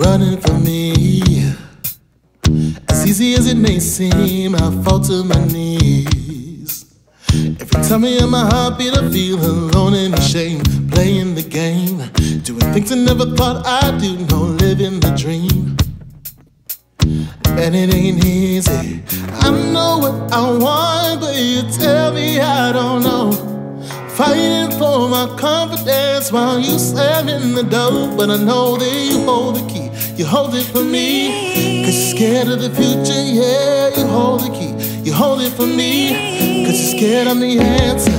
running from me. As easy as it may seem, I fall to my knees. Every time I hear my heartbeat, I feel alone and ashamed. Playing the game, doing things I never thought I'd do. No, living the dream. And it ain't easy. I know what I want, but you tell me I don't know. Fighting for my confidence while you slamming the door. But I know that you hold the key, you hold it for me. Cause you're scared of the future, yeah, you hold the key, you hold it for me. Cause you're scared I'm the answer.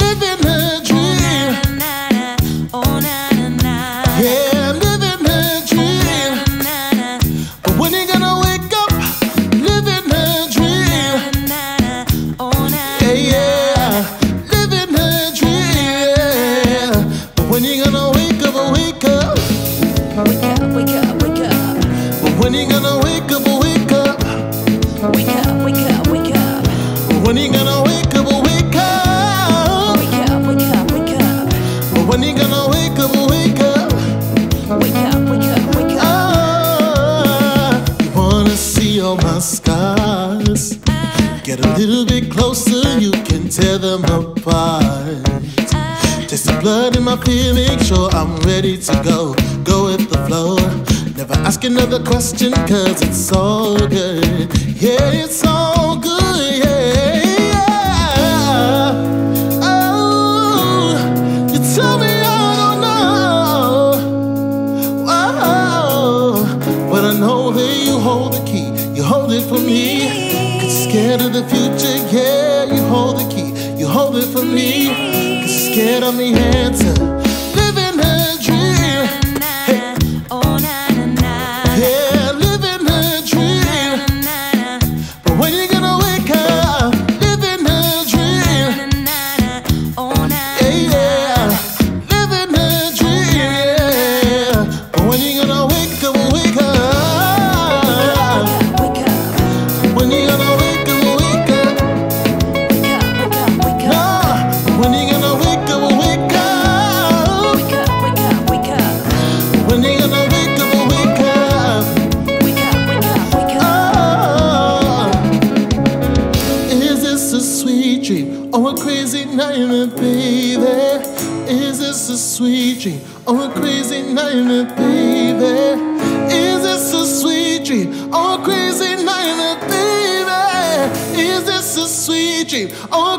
Living dream, yeah, living dream. But when you gonna wake up, living dream. Yeah, yeah, living dream. But when you gonna you gonna wake up, wake up. Wake up, wake up, wake up. When you gonna wake up, wake up. Wake up, wake up, wake up. When you gonna wake up, wake up. Wake up, wake up, wake up. Ah, you wanna see all my scars? Get a little bit closer, you can tear them apart. Taste the blood in my feelings, sure I'm ready to go. Go with the flow. Never ask another question, cause it's all good. Yeah, it's all good, yeah. yeah. Oh, you tell me I don't know. Whoa. But I know that you hold the key, you hold it for me. Cause scared of the future, yeah, you hold the key, you hold it for me. Cause scared I'm the answer. Nightmare, baby? Is this a sweet dream or a crazy nightmare, baby? Is this a sweet dream or a crazy nightmare, baby? Is this a sweet dream or